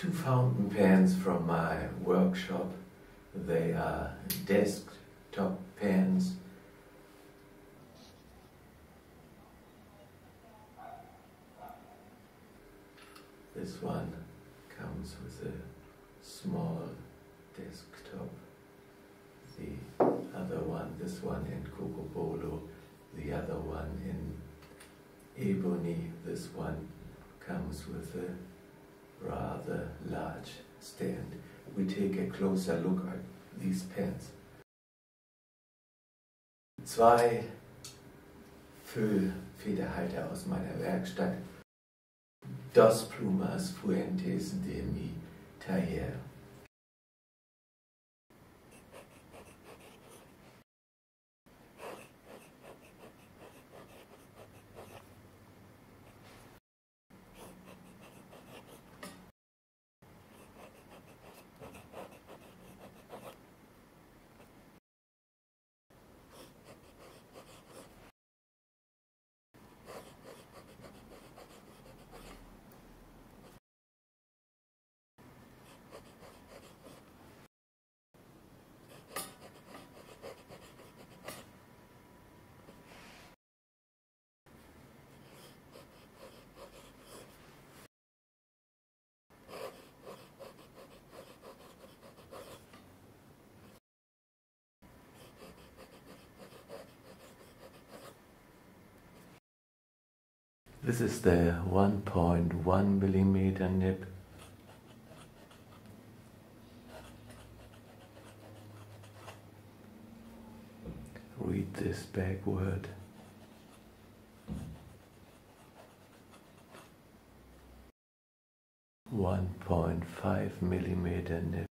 two fountain pens from my workshop. They are desktop pens. This one comes with a small desktop. The other one, this one in Cocobolo, the other one in ebony. This one comes with a rather large stand. We take a closer look at these pens. Zwei Füllfederhalter aus meiner Werkstatt. Dos plumas fuentes de mi taller. This is the 1.1 millimeter nib. Read this backward. One point five millimeter nib.